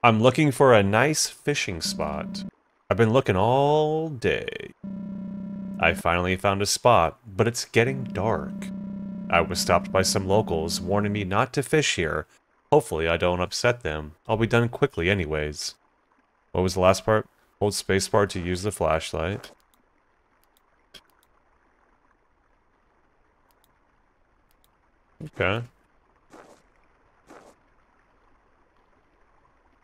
I'm looking for a nice fishing spot. I've been looking all day. I finally found a spot, but it's getting dark. I was stopped by some locals warning me not to fish here. Hopefully I don't upset them. I'll be done quickly anyways. What was the last part? Hold spacebar to use the flashlight. Okay.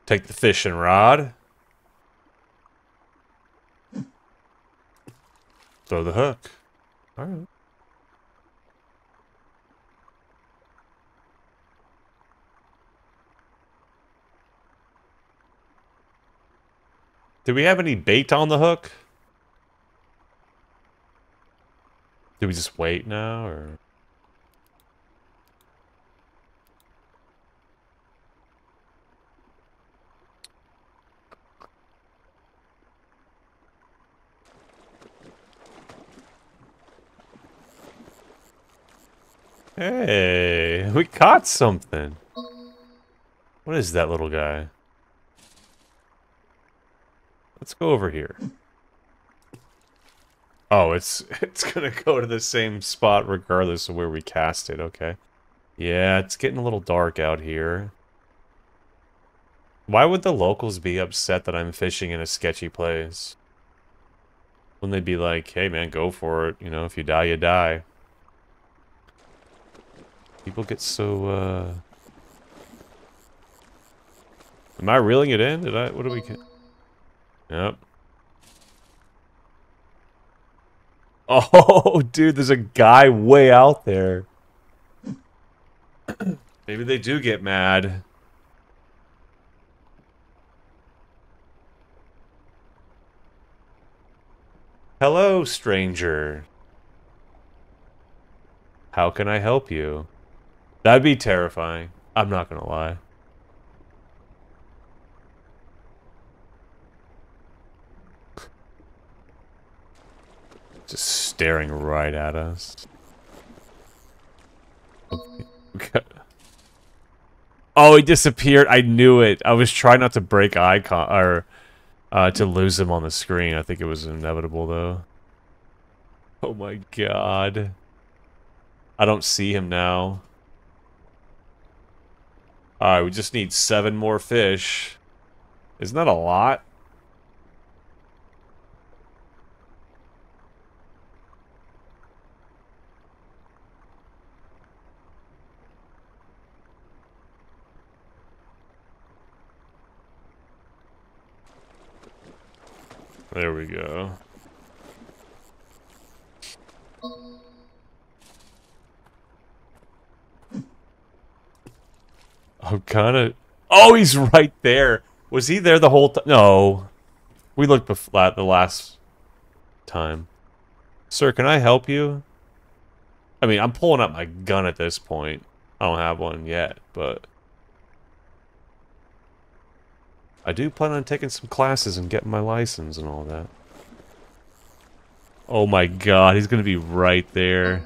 Take the fishing rod. Throw the hook. Alright. Do we have any bait on the hook? Do we just wait now, or...? Hey, we caught something. What is that little guy? Let's go over here. Oh, it's it's gonna go to the same spot regardless of where we cast it, okay. Yeah, it's getting a little dark out here. Why would the locals be upset that I'm fishing in a sketchy place? Wouldn't they be like, hey man, go for it, you know, if you die, you die. People get so, uh... Am I reeling it in? Did I, what do we get? Yep. Oh, dude, there's a guy way out there. Maybe they do get mad. Hello, stranger. How can I help you? That'd be terrifying. I'm not gonna lie. Just staring right at us. Okay. Oh, he disappeared. I knew it. I was trying not to break icon or uh, to lose him on the screen. I think it was inevitable though. Oh my god. I don't see him now. Alright, we just need seven more fish. Isn't that a lot? There we go. I'm kind of... Oh, he's right there. Was he there the whole time? No. We looked before the last time. Sir, can I help you? I mean, I'm pulling up my gun at this point. I don't have one yet, but... I do plan on taking some classes and getting my license and all that. Oh my god, he's gonna be right there.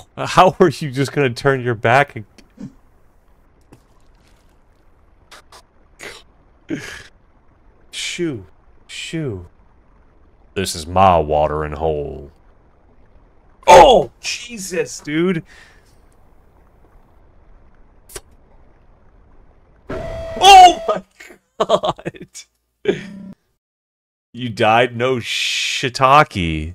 How are you just gonna turn your back? Shoo. Shoo. This is my watering hole. Oh, Jesus, dude. Oh my god! You died? No shiitake.